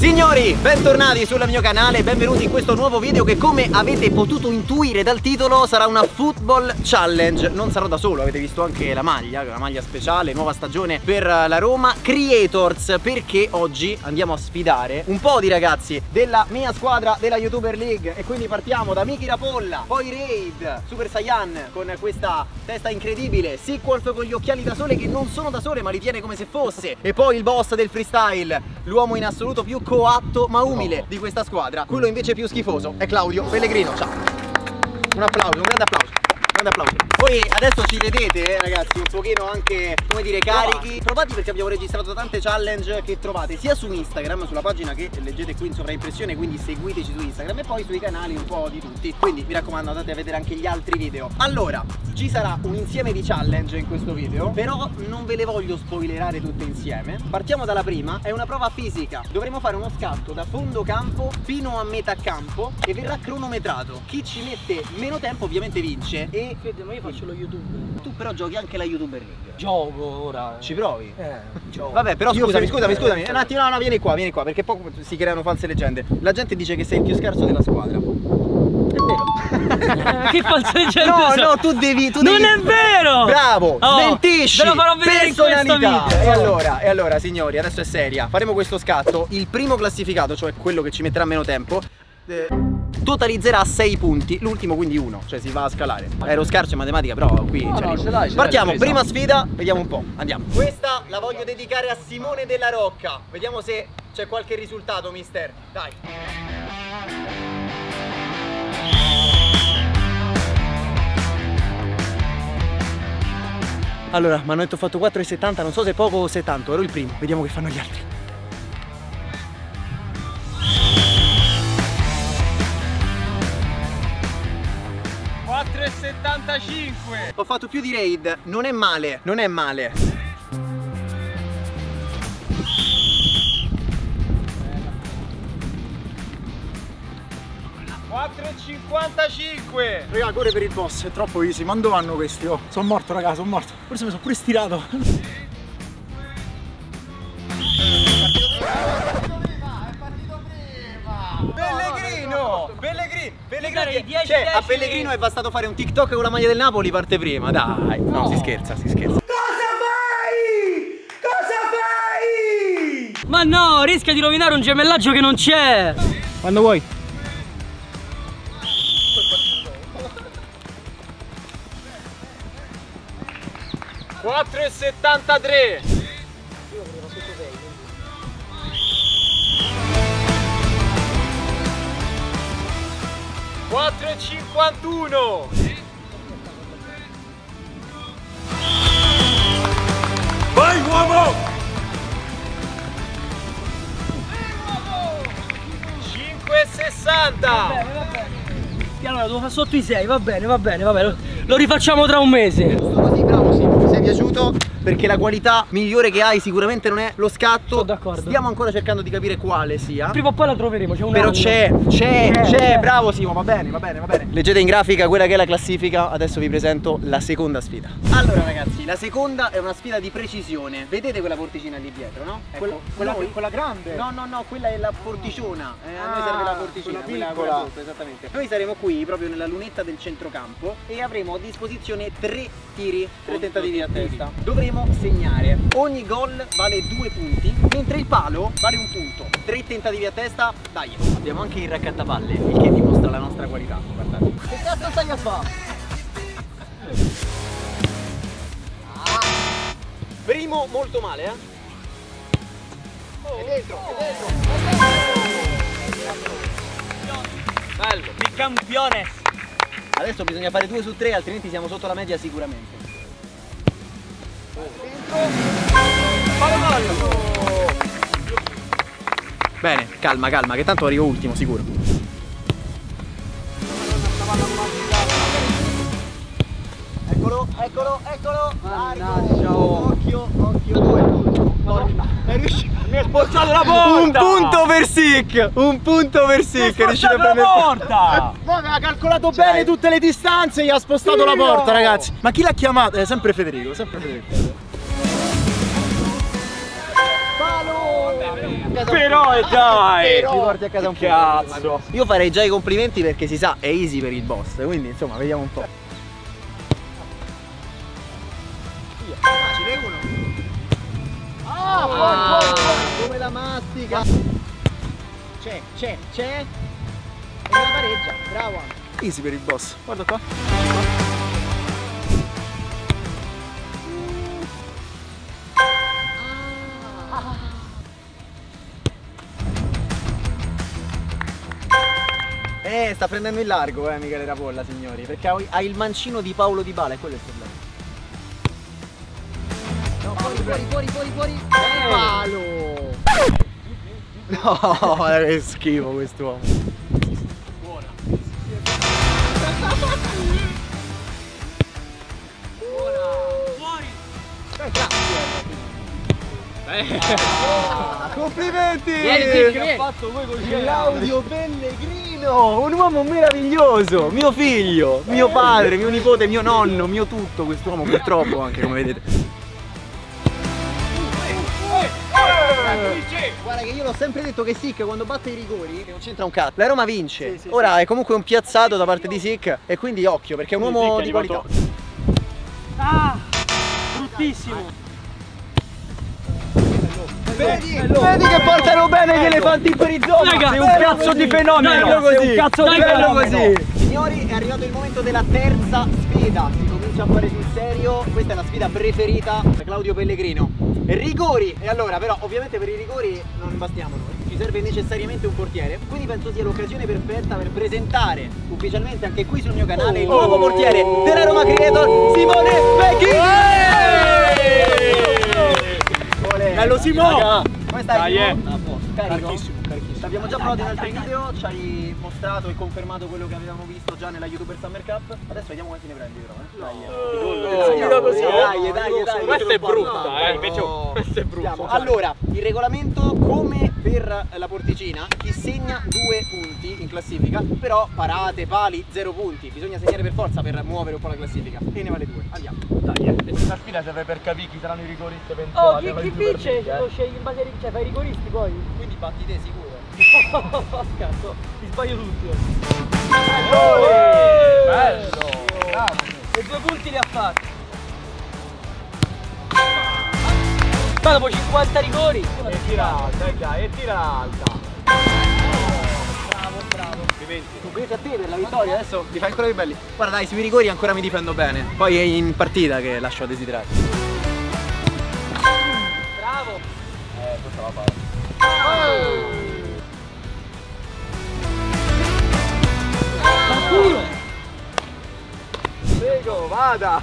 Signori, bentornati sul mio canale, benvenuti in questo nuovo video che come avete potuto intuire dal titolo sarà una football challenge. Non sarò da solo, avete visto anche la maglia, una maglia speciale, nuova stagione per la Roma Creators Perché oggi andiamo a sfidare un po' di ragazzi della mia squadra della YouTuber League. E quindi partiamo da Miki Rapolla, poi Raid, Super Saiyan con questa testa incredibile Sequolf con gli occhiali da sole che non sono da sole ma li tiene come se fosse. E poi il boss del freestyle, l'uomo in assoluto più coatto ma umile di questa squadra. Quello invece più schifoso è Claudio Pellegrino, ciao. Un applauso, un grande applauso. Grande applauso. Voi adesso ci vedete eh, ragazzi un pochino anche come dire carichi. Provati perché abbiamo registrato tante challenge che trovate sia su Instagram Sulla pagina che leggete qui in sovraimpressione Quindi seguiteci su Instagram e poi sui canali un po' di tutti. Quindi mi raccomando andate a vedere anche gli altri video. Allora ci sarà un insieme di challenge in questo video Però non ve le voglio spoilerare tutte insieme. Partiamo dalla prima È una prova fisica. Dovremo fare uno scatto da fondo campo fino a metà campo E verrà cronometrato. Chi ci mette meno tempo ovviamente vince. E Fede, ma io faccio lo youtuber. tu però giochi anche la YouTuber League Gioco ora. Ci provi? Eh, gioco. Vabbè, però scusami, scusami, eh, scusami. eh, Un attimo, no, no, vieni qua, vieni qua, perché poi si creano false leggende. La gente dice che sei il più scarso della squadra. È vero. che falsa leggenda No, sono? no, tu devi. Tu Non devi- è vero! Bravo! Oh, smentisci! ve lo farò vedere in questo personalità. video. E allora, e allora, signori, adesso è seria. Faremo questo scatto. Il primo classificato, cioè quello che ci metterà meno tempo. eh, Totalizzerà 6 punti, l'ultimo quindi 1, cioè si va a scalare. Ero scarso in matematica, però qui No, no, ce l'hai, Partiamo, prima sfida, vediamo un po'. Andiamo. Questa la voglio dedicare a Simone della Rocca. Vediamo se c'è qualche risultato, mister. Dai. Allora, mi hanno detto ho fatto 4,70, non so se è poco o se è tanto, ero il primo, vediamo che fanno gli altri. Ho fatto più di raid, non è male, non è male. Raga, corre per il boss, è troppo easy, ma dove vanno questi? Oh, sono morto raga, sono morto. Forse mi sono pure stirato. Pellegrino! Pellegrino! Pellegrino! Dai, 10, Cioè, a 10. Pellegrino è bastato fare un TikTok con la maglia del Napoli, parte prima, dai. No, si scherza, si scherza. Ma no, rischia di rovinare un gemellaggio che non c'è. Quando vuoi. Vai uomo! 5,60! E allora devo fare sotto i 6, va bene, va bene, va bene. Lo, lo rifacciamo tra un mese. Così, bravo, sì. Mi sei piaciuto? Perché la qualità migliore che hai sicuramente non è lo scatto. Sono d'accordo. Stiamo ancora cercando di capire quale sia. Prima o poi la troveremo, c'è un Però c'è, c'è, C'è, bravo Simo, va bene, va bene, va bene. Leggete in grafica quella che è la classifica, adesso vi presento la seconda sfida. Allora ragazzi, la seconda è una sfida di precisione. Vedete quella porticina lì dietro, no? Ecco, Quella, quella, noi- quella grande. No, no, no, quella è la porticiona. Eh, a noi Ah, serve la porticina, quella, piccola. quella sotto, esattamente. Noi saremo qui proprio nella lunetta del centrocampo e avremo a disposizione tre tiri, tre tentativi a testa. Dovremo segnare. Ogni gol vale due punti, mentre il palo vale un punto. Tre tentativi a testa, dai. Abbiamo anche il raccattapalle, il che dimostra la nostra qualità. Guardate. Che cazzo stai a fare? Primo molto male, eh? È dentro, è dentro. Bello. Il campione. Adesso bisogna fare 2 su 3, altrimenti siamo sotto la media sicuramente. Bene, calma, calma, che tanto arrivo ultimo, sicuro. Eccolo, eccolo, eccolo. Largo. Occhio, occhio, due. Porca. È riuscito. Mi ha sporcato la Un porta! Sick! Un punto per Sick! È riuscito a la prendere porta! Ma aveva calcolato Cioè- bene tutte le distanze e gli ha spostato Dio! la porta, ragazzi. Ma chi l'ha chiamato? È sempre Federico, sempre Federico. Però e dai! Ti porti a casa un. Cazzo! Io farei già i complimenti perché si sa, è easy per il boss, quindi insomma, vediamo un po'. Facile uno. Ah, fuori, fuori, fuori, come la mastica. C'è, c'è, c'è. E la pareggia, bravo. Easy per il boss. Guarda qua. Eh, sta prendendo il largo, eh, Michele Rapolla, signori. Perché ha, ha il mancino di Paolo Di Bala, e quello è il problema. No, fuori, fuori, fuori, fuori, fuori. Eh. No, che schifo quest'uomo. Complimenti! Vieni, fatto voi così! Claudio Pellegrino, un uomo meraviglioso, mio figlio, mio padre, mio nipote, mio nonno, mio tutto, quest'uomo purtroppo anche come vedete. Guarda che io l'ho sempre detto che Sick quando batte i rigori che non c'entra un cazzo. La Roma vince. Sì, sì, Ora è comunque un piazzato da parte di Sick e quindi occhio perché è un Quindi uomo è di qualità. Ah! Bruttissimo! Vedi, vedi che portano bene gli elefanti per i. Raga, Sei un cazzo di fenomeno! Bello Sei così. un cazzo di fenomeno! così. Signori, è arrivato il momento della terza sfida. Si comincia a fare sul serio. Questa è la sfida preferita da Claudio Pellegrino. Rigori. E allora, però, ovviamente per i rigori non bastiamo noi. Ci serve necessariamente un portiere. Quindi penso sia l'occasione perfetta per presentare ufficialmente anche qui sul mio canale il nuovo portiere della Roma Creator, Simone Becchini. Bello Simo! Come stai? Dai, eh. A posto. Carico? Carichissimo. L'abbiamo già provato in altri video, ci hai mostrato e confermato quello che avevamo visto già nella YouTuber Summer Cup. Adesso vediamo quanti ne prendi però, eh. Dai, Oh, dai, dai, eh. dai, dai. Questa è brutta, eh, invece questa è brutta. Vediamo. Allora, il regolamento come per la porticina, chi segna due punti in classifica, però parate, pali, zero punti. Bisogna segnare per forza per muovere un po' la classifica. E ne vale due. Andiamo. Dai, eh. Questa sfida serve per capire chi saranno i rigoristi Oh, eventuali. chi, alla chi Super vince? Eh. Lo scegli in base ai cioè fai i rigoristi poi? Quindi batti te sicuro. Oh, cazzo, mi sbaglio tutti. Oh, Bello! E due punti li ha fatti. Ma dopo 50 rigori. E tira alta, e dai, e tira alta. Bravo, bravo. Complimenti. A te per la vittoria, adesso li fai ancora più belli. Guarda dai, sui rigori ancora mi difendo bene. Poi è in partita che lascio a desiderare. Bravo. Eh, questa la fare. Prego, vada!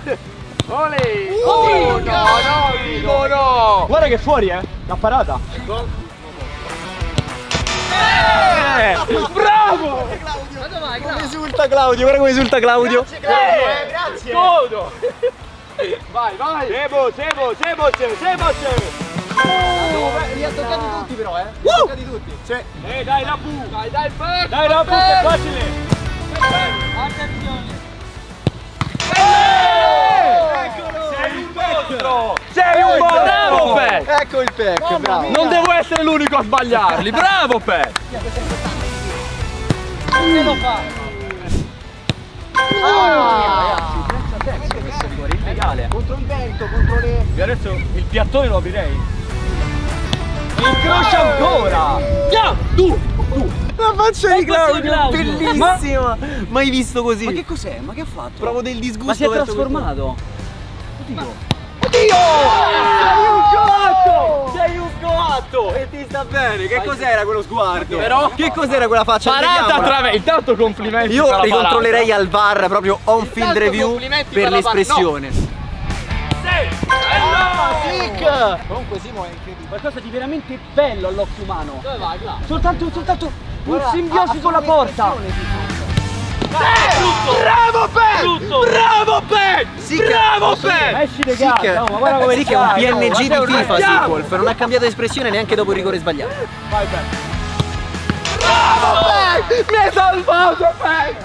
Ole! Oh, no, no, dico no! Guarda che è fuori, eh! La parata! Eh! Bravo! Vai, Come esulta Claudio, guarda come esulta Claudio. Eh, grazie! Vai, vai! Sebo, Sebo, Sebo, Sebo, Li ha toccati tutti però, eh. Li ha toccati tutti. Sì. Eh, dai la pu! Dai, dai, per! Dai la che è facile! Ecco il pack, bravo. Non devo essere l'unico a sbagliarli! Bravo, Pet! Se lo fa. Ah, ragazzi, senza messo fuori, illegale. Contro il vento, contro le... Io adesso il piattone lo aprirei. Incrocia ancora! Via! Tu! La faccia di Claudio, bellissima. Mai visto così. Ma che cos'è? Ma che ha fatto? Provo del disgusto Ma si è trasformato? Sei un Sei un coatto! E ti sta bene, che cos'era quello sguardo? Però- Che cos'era quella faccia? Parata attraverso. Intanto complimenti. Io ricontrollerei al VAR proprio on field review per l'espressione. Ah, Sick! Comunque Simo è incredibile. Qualcosa di veramente bello all'occhio umano. Dove vai, Cla? Soltanto, soltanto un Guarda, simbiosi ha- con la porta. Simo. Bravo! Brutto. Bravo! Sì, Bravo? Pet! Esci di casa, ma guarda come Sick è un PNG di FIFA. Sequolf, non ha cambiato espressione neanche dopo il rigore sbagliato. Vai Pet! Bravo Pet! Mi hai salvato Pet!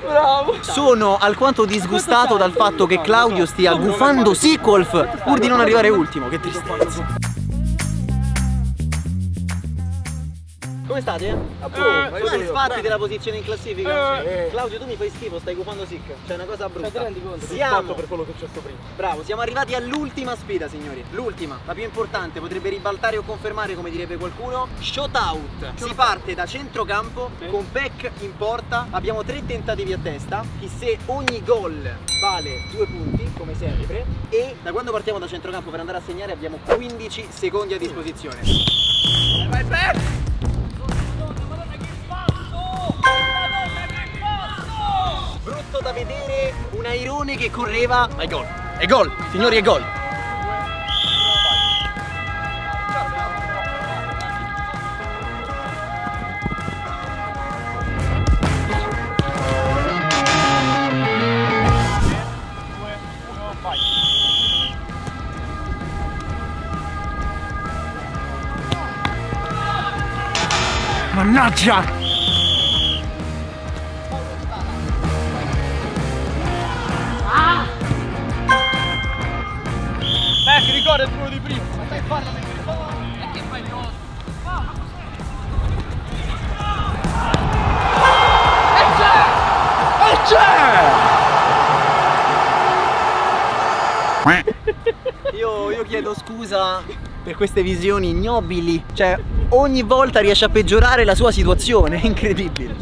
Bravo! Sono alquanto disgustato dal fatto che Claudio stia gufando Sequolf pur di non arrivare ultimo, che tristezza. Come state? Eh, Siete sfatti della posizione in classifica? Eh. Claudio, tu mi fai schifo, stai gufando sick. C'è una cosa brutta. ti rendi conto? Siamo, per quello che c'è stato prima. bravo, siamo arrivati all'ultima sfida, signori. L'ultima, la più importante, potrebbe ribaltare o confermare, come direbbe qualcuno. Shot out. Si parte da centrocampo con Peck in porta. Abbiamo tre tentativi a testa. Chi se ogni gol vale due punti, come sempre. E da quando partiamo da centrocampo per andare a segnare abbiamo 15 secondi a disposizione. Vai Peck! Brutto da vedere un airone che correva. È gol. È gol, signori, è gol. Mannaggia! Io, io chiedo scusa per queste visioni ignobili. Cioè, ogni volta riesce a peggiorare la sua situazione. È incredibile.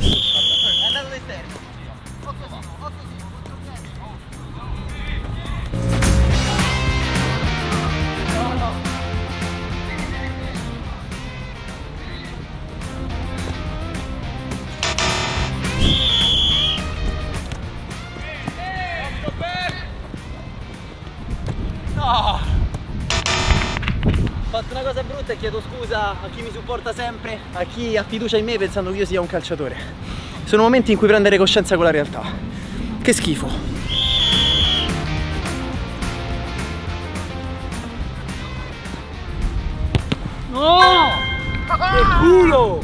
Ho fatto una cosa brutta e chiedo scusa a chi mi supporta sempre, a chi ha fiducia in me pensando che io sia un calciatore. Sono momenti in cui prendere coscienza con la realtà. Che schifo. No! Culo!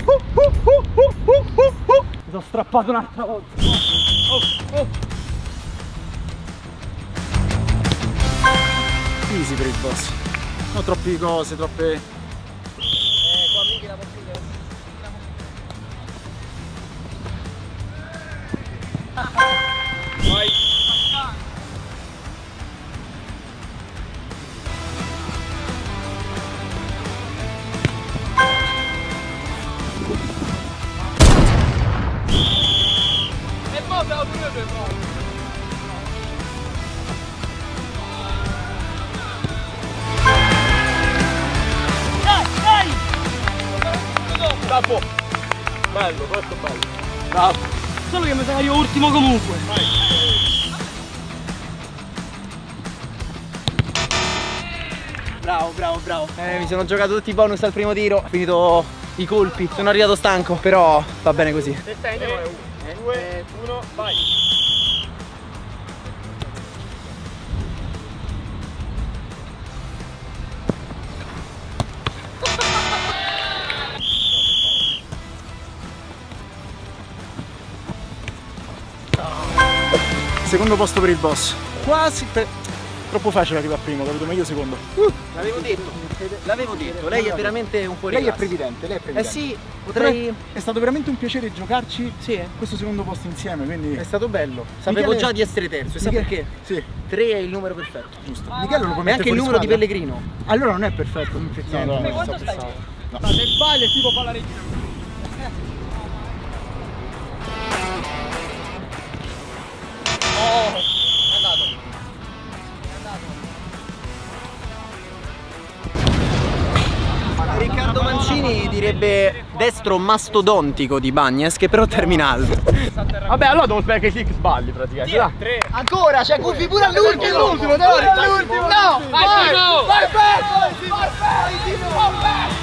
Mi sono strappato un'altra volta. Easy per il boss. No, troppe cose, troppe. Bello, questo bello. Bravo. Solo che mi sa io ultimo comunque. Bravo, bravo, bravo. Eh, mi sono giocato tutti i bonus al primo tiro, ho finito i colpi. Sono arrivato stanco, però va bene così. Se stai, andiamo. 2, 1, vai. Secondo posto per il boss. Quasi per... Troppo facile arrivare primo, capito? Meglio secondo. L'avevo detto, l'avevo detto, lei è veramente un fuori Lei è previdente, lei è Eh previdente. sì, Però potrei... È stato veramente un piacere giocarci Sì, eh. questo secondo posto insieme, quindi. È stato bello. Sapevo Michele- già di essere terzo, e Michele- perché? Sì, 3 è il numero perfetto. giusto. Michele lo può È mettere anche il numero di squadra? Pellegrino. Allora non è perfetto, effettivamente. no, Quanto stai? Se sbagli è tipo fa la regina. Riccardo Mancini direbbe destro mastodontico di Bagnes che però termina alto. Vabbè, allora devo sperare che i kick sbagli praticamente. Dai. 3. Ancora, c'è Guffi pure all'ultimo! L'ultimo, dai, l'ultimo. No! Vai, Tino! Vai, Peck! Vai, Peck! Vai, Peck!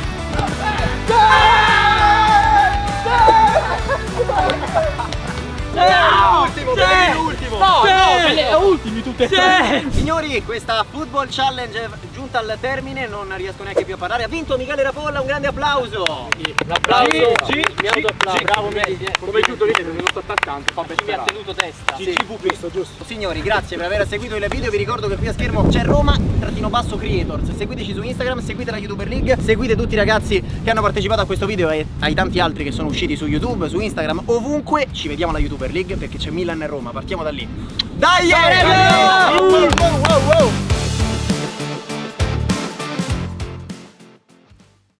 Ultimo, Sì! l'ultimo! No, Sì! no, quelle- ultimi tutte e tre! Signori, questa Football Challenge giunta al termine, non riesco neanche più a parlare. Ha vinto Michele Rapolla, un grande applauso. L'applauso, Sì, mi autoapplauso. Bravo, eh. Come chiudo lì, il nostro attaccante, fa mi ha tenuto testa. Giusto, giusto. Signori, grazie per aver seguito il video. Vi ricordo che qui a schermo c'è Roma trattino basso creators. Seguiteci su Instagram, seguite la YouTuber League, seguite tutti i ragazzi che hanno partecipato a questo video e ai tanti altri che sono usciti su YouTube, su Instagram, ovunque. Ci vediamo alla YouTuber League perché c'è Milan e Roma. Partiamo da lì. Dai! Ciao, Wow, wow, wow, wow.